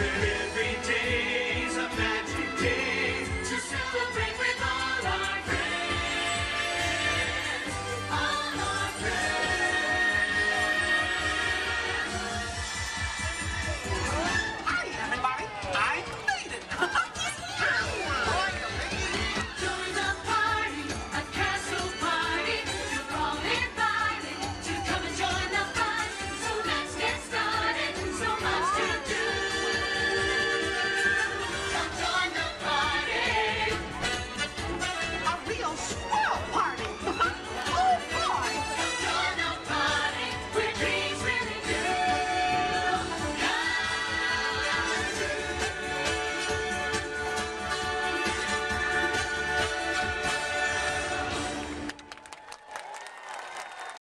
every day.